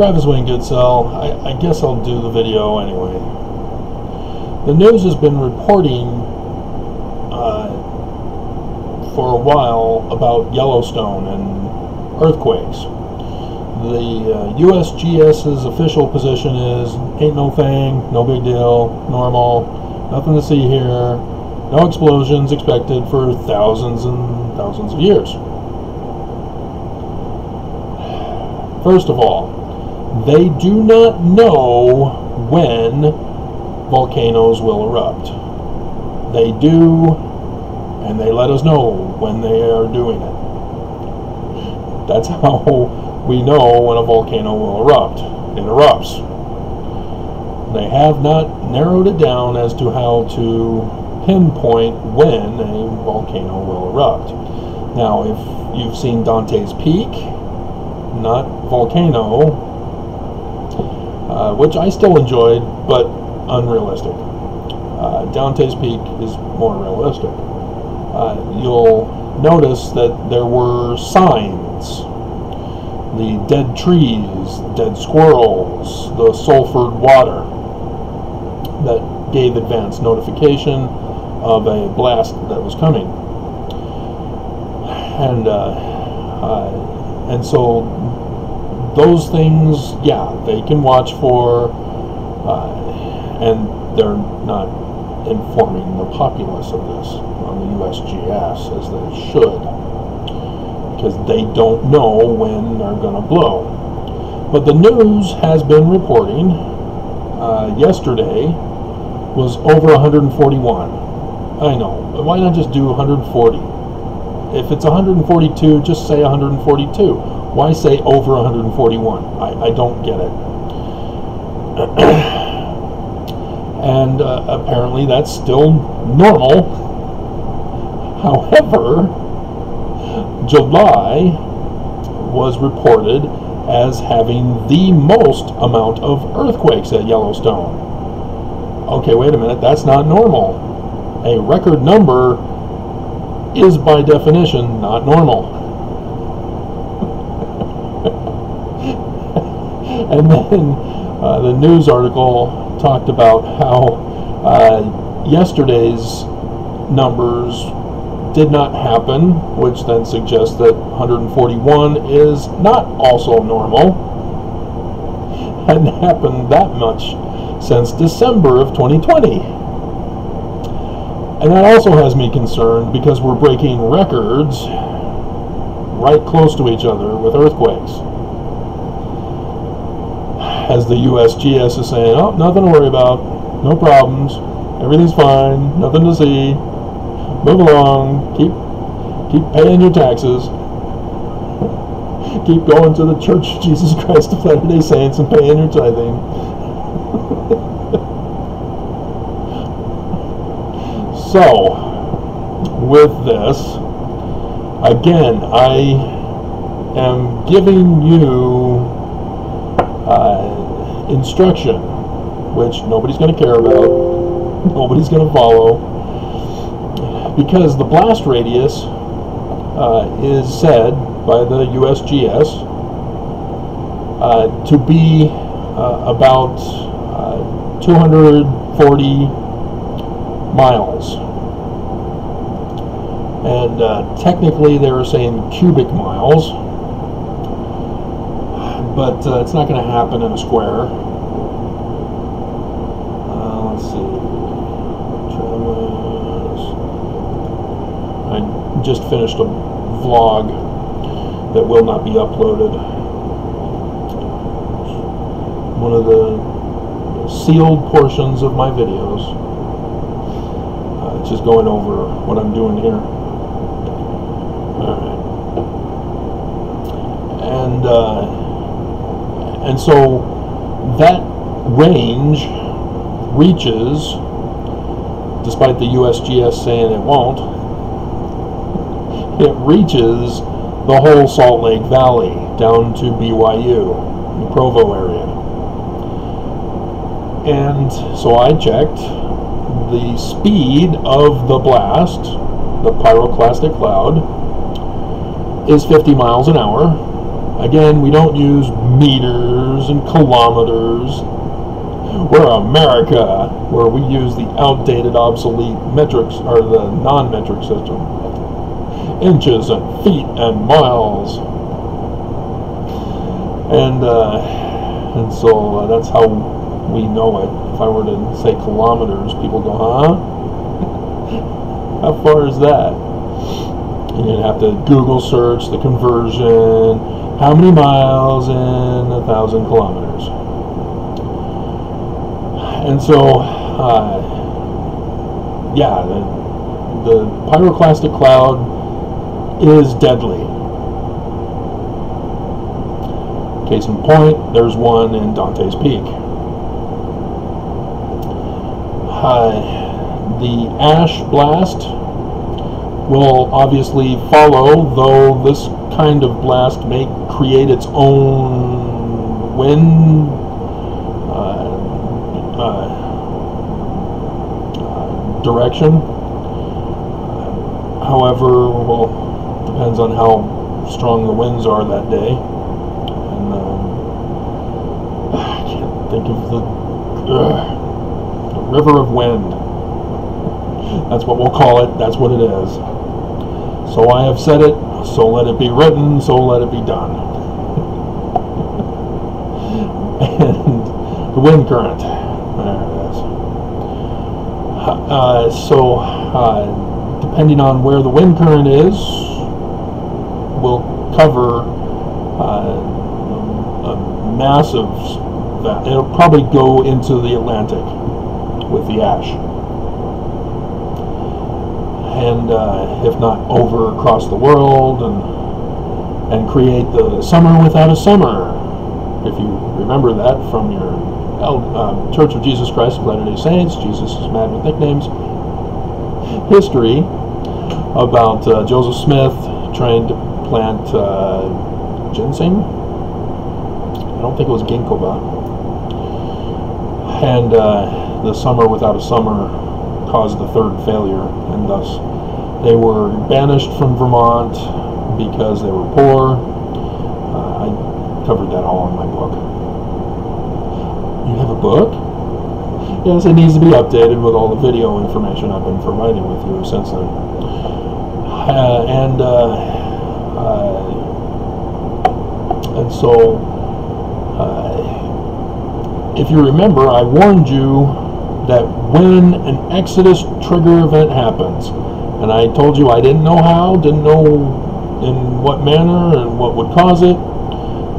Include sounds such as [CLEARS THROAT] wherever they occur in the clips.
Travis Wayne Goodsell. I, I guess I'll do the video anyway. The news has been reporting uh, for a while about Yellowstone and earthquakes. The uh, USGS's official position is ain't no thing, no big deal, normal, nothing to see here, no explosions expected for thousands and thousands of years. First of all, they do not know when volcanoes will erupt. They do, and they let us know when they are doing it. That's [LAUGHS] how we know when a volcano will erupt. It erupts. They have not narrowed it down as to how to pinpoint when a volcano will erupt. Now, if you've seen Dante's Peak, not Volcano, uh, which I still enjoyed, but unrealistic. Uh, Dante's Peak is more realistic. Uh, you'll notice that there were signs the dead trees, dead squirrels, the sulfured water that gave advance notification of a blast that was coming. And uh, uh, and so those things, yeah, they can watch for, uh, and they're not informing the populace of this on the USGS as they should, because they don't know when they're going to blow. But the news has been reporting uh, yesterday was over 141. I know. Why not just do 140? If it's 142, just say 142 why say over 141? I, I don't get it. [CLEARS THROAT] and uh, apparently that's still normal. However, July was reported as having the most amount of earthquakes at Yellowstone. Okay, wait a minute, that's not normal. A record number is by definition not normal. [LAUGHS] And then uh, the news article talked about how uh, yesterday's numbers did not happen, which then suggests that 141 is not also normal. [LAUGHS] Hadn't happened that much since December of 2020. And that also has me concerned because we're breaking records right close to each other with earthquakes as the USGS is saying, oh, nothing to worry about, no problems, everything's fine, nothing to see, move along, keep keep paying your taxes, keep going to the Church of Jesus Christ of Latter-day Saints and paying your tithing. [LAUGHS] so, with this, again, I am giving you instruction, which nobody's going to care about, nobody's going to follow, because the blast radius uh, is said by the USGS uh, to be uh, about uh, 240 miles. And uh, technically, they were saying cubic miles but uh, it's not going to happen in a square. Uh, let's see. I just finished a vlog that will not be uploaded. One of the sealed portions of my videos. Uh, just going over what I'm doing here. All right. And uh, and so that range reaches, despite the USGS saying it won't, it reaches the whole Salt Lake Valley down to BYU, the Provo area. And so I checked the speed of the blast, the pyroclastic cloud, is 50 miles an hour Again, we don't use meters and kilometers. We're America, where we use the outdated, obsolete metrics, or the non-metric system. Inches and feet and miles. And, uh, and so uh, that's how we know it. If I were to say kilometers, people go, huh? [LAUGHS] how far is that? And you'd have to Google search the conversion. How many miles in a thousand kilometers? And so, uh, yeah, the, the pyroclastic cloud is deadly. Case in point, there's one in Dante's Peak. Uh, the ash blast will obviously follow, though this kind of blast may create its own wind uh, uh, uh, direction. However, well, depends on how strong the winds are that day. And um, I can't think of the, the river of wind. That's what we'll call it. That's what it is. So I have said it, so let it be written, so let it be done. [LAUGHS] and the wind current. There it is. Uh, so, uh, depending on where the wind current is, will cover uh, a massive. It'll probably go into the Atlantic with the ash and uh, if not over across the world and and create the summer without a summer. If you remember that from your uh, Church of Jesus Christ of Latter-day Saints, Jesus is mad with nicknames history about uh, Joseph Smith trying to plant uh, ginseng. I don't think it was ginkgo And uh, the summer without a summer caused the third failure, and thus they were banished from Vermont because they were poor. Uh, I covered that all in my book. You have a book? Yes, it needs to be updated with all the video information I've been providing with you since then. Uh, and uh, uh and so, uh, if you remember, I warned you that when an Exodus trigger event happens, and I told you I didn't know how, didn't know in what manner and what would cause it,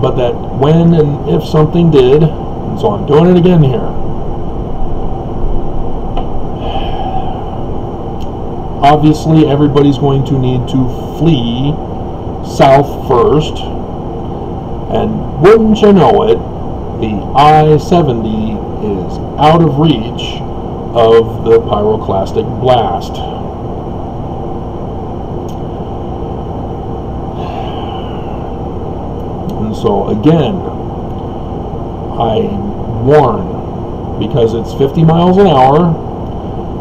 but that when and if something did, and so I'm doing it again here. Obviously, everybody's going to need to flee south first, and wouldn't you know it, the I-70 is out of reach of the pyroclastic blast. So again, I warn because it's 50 miles an hour.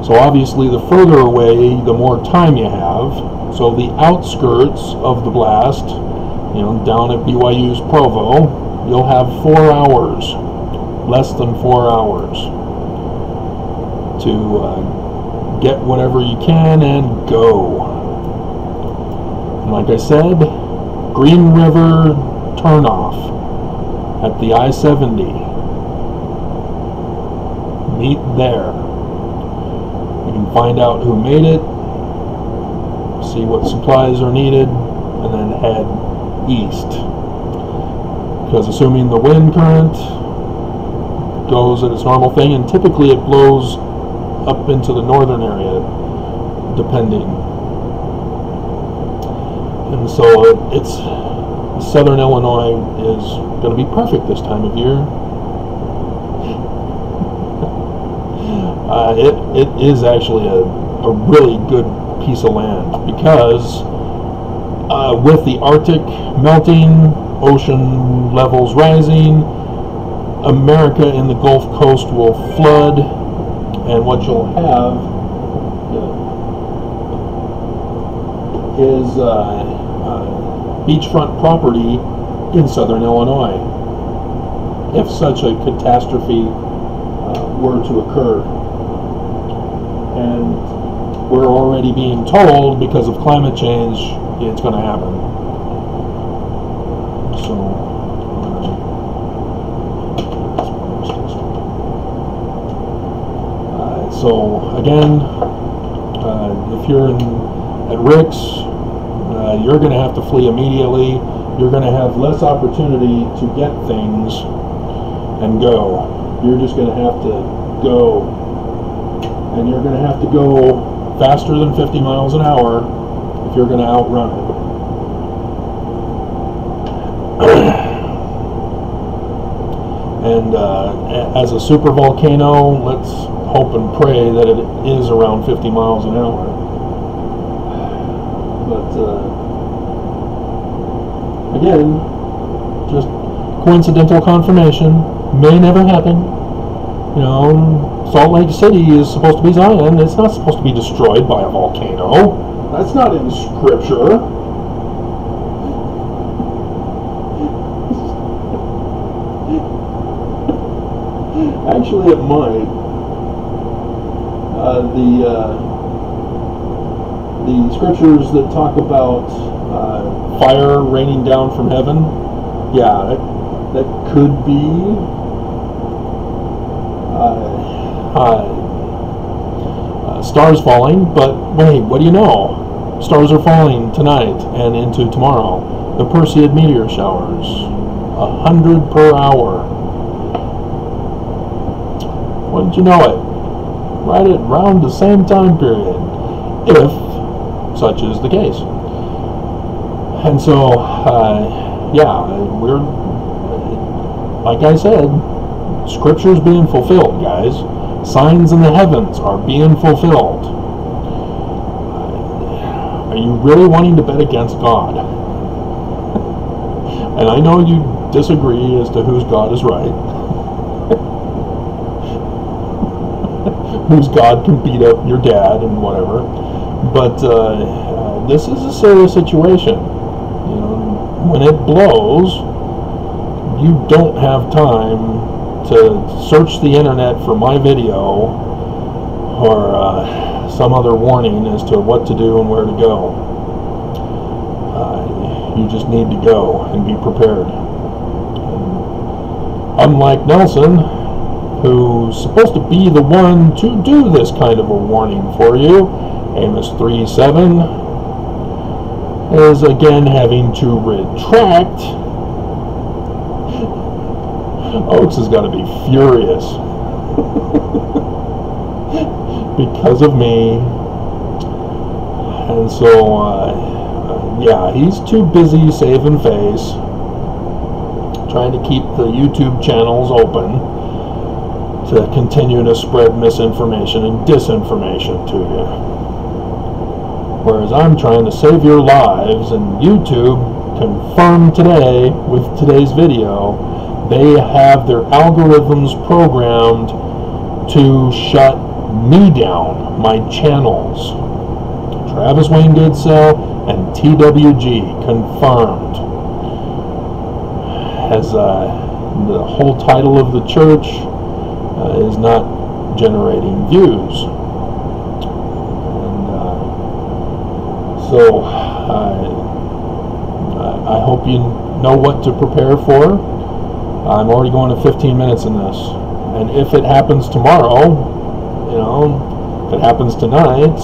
So obviously, the further away, the more time you have. So the outskirts of the blast, you know, down at BYU's Provo, you'll have four hours, less than four hours, to uh, get whatever you can and go. And like I said, Green River turnoff at the I-70. Meet there. You can find out who made it, see what supplies are needed, and then head east. Because assuming the wind current goes at its normal thing, and typically it blows up into the northern area, depending. And so it's southern Illinois is going to be perfect this time of year. [LAUGHS] Uh, it, it is actually a, a really good piece of land because uh, with the Arctic melting, ocean levels rising, America and the Gulf Coast will flood, and what you'll have is uh, beachfront property in southern Illinois if such a catastrophe uh, were to occur. And we're already being told because of climate change it's going to happen. So, uh, so again, uh, if you're in, at Ricks, uh, you're going to have to flee immediately. You're going to have less opportunity to get things and go. You're just going to have to go. And you're going to have to go faster than 50 miles an hour if you're going to outrun it. [CLEARS THROAT] and uh, as a super volcano, let's hope and pray that it is around 50 miles an hour. But uh, again, just coincidental confirmation may never happen. You know, Salt Lake City is supposed to be Zion. It's not supposed to be destroyed by a volcano. That's not in Scripture. Actually, it might. Uh, the uh, the scriptures that talk about uh, fire raining down from heaven, yeah, that, that could be uh, uh, stars falling. But wait, what do you know? Stars are falling tonight and into tomorrow. The Perseid meteor showers, a hundred per hour. Wouldn't you know it? Right at around the same time period, if such is the case. And so, uh, yeah, we're, like I said, Scripture's being fulfilled, guys. Signs in the heavens are being fulfilled. Are you really wanting to bet against God? [LAUGHS] and I know you disagree as to whose God is right. [LAUGHS] whose God can beat up your dad and whatever. But uh, this is a serious situation. When it blows, you don't have time to search the internet for my video or uh, some other warning as to what to do and where to go. Uh, you just need to go and be prepared. And unlike Nelson, who's supposed to be the one to do this kind of a warning for you, Amos 3:7, is again having to retract. Oaks is going to be furious [LAUGHS] because of me. And so, uh, yeah, he's too busy saving face, trying to keep the YouTube channels open to continue to spread misinformation and disinformation to you. Whereas I'm trying to save your lives, and YouTube confirmed today with today's video, they have their algorithms programmed to shut me down, my channels. Travis Wayne Goodsell and TWG confirmed. As uh, the whole title of the church uh, is not generating views. So I, I hope you know what to prepare for. I'm already going to 15 minutes in this. And if it happens tomorrow, you know, if it happens tonight,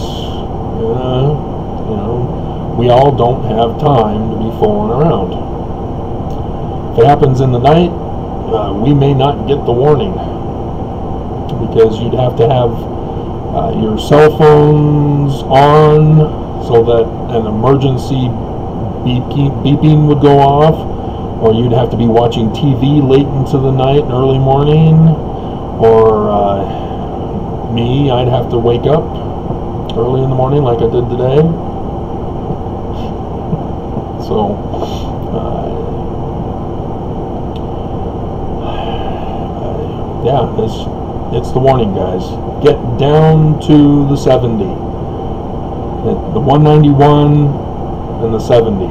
uh, you know, we all don't have time to be fooling around. If it happens in the night, uh, we may not get the warning because you'd have to have uh, your cell phones on so that an emergency beeping, would go off, or you'd have to be watching TV late into the night and early morning, or uh, me, I'd have to wake up early in the morning like I did today. [LAUGHS] so, uh, [SIGHS] yeah, this it's the warning, guys. Get down to the 70. The 191 and the 70.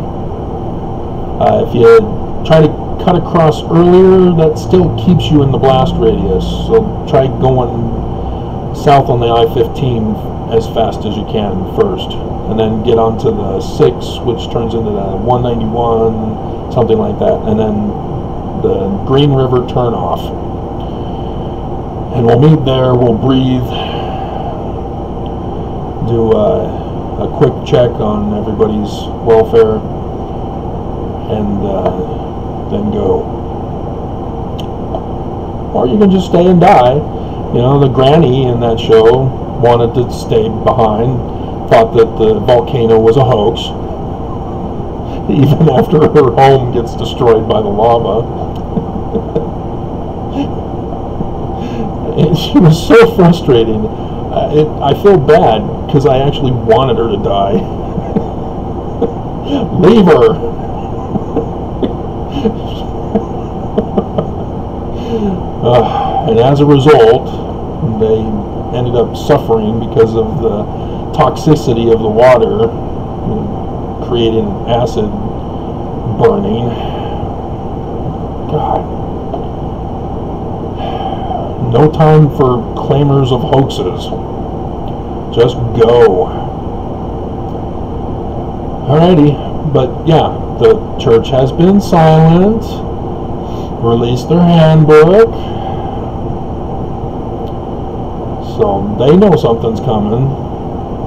Uh, if you try to cut across earlier, that still keeps you in the blast radius. So try going south on the I-15 as fast as you can first, and then get onto the 6, which turns into the 191, something like that, and then the Green River turnoff. And we'll meet there, we'll breathe, do a, a quick check on everybody's welfare, and uh, then go. Or you can just stay and die. You know, the granny in that show wanted to stay behind, thought that the volcano was a hoax, [LAUGHS] even after her home gets destroyed by the lava. [LAUGHS] and she was so frustrating. It, I feel bad because I actually wanted her to die. [LAUGHS] Leave her. [LAUGHS] uh, and as a result, they ended up suffering because of the toxicity of the water, creating acid burning. God. No time for claimers of hoaxes. Just go. Alrighty, but yeah, the church has been silent, released their handbook, so they know something's coming,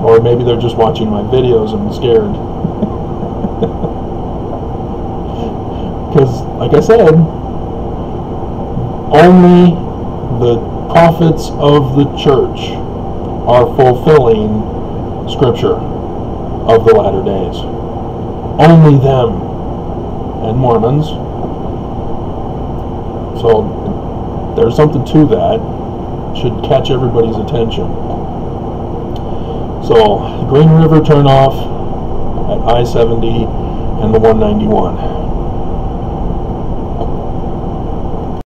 or maybe they're just watching my videos and scared. [LAUGHS] Because, like I said, only the prophets of the church are fulfilling Scripture of the latter days. Only them and Mormons. So there's something to that. Should catch everybody's attention. So Green River turnoff at I-70 and the 191.